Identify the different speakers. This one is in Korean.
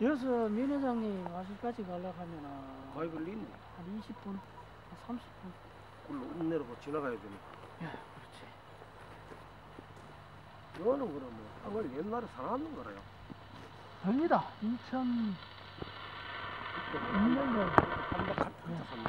Speaker 1: 여기서 민 회장님 아실까지 가려고 하면은
Speaker 2: 많이 걸리네.
Speaker 1: 한 20분, 한 30분.
Speaker 2: 굴로 운내려고 지나가야 되니까.
Speaker 1: 예, 그렇지.
Speaker 2: 이거는 그러면 뭐 그걸 옛날에 살아왔는 거래요.
Speaker 1: 됩니다. 2006년도
Speaker 2: 한박 한박 샀네.
Speaker 1: 2006년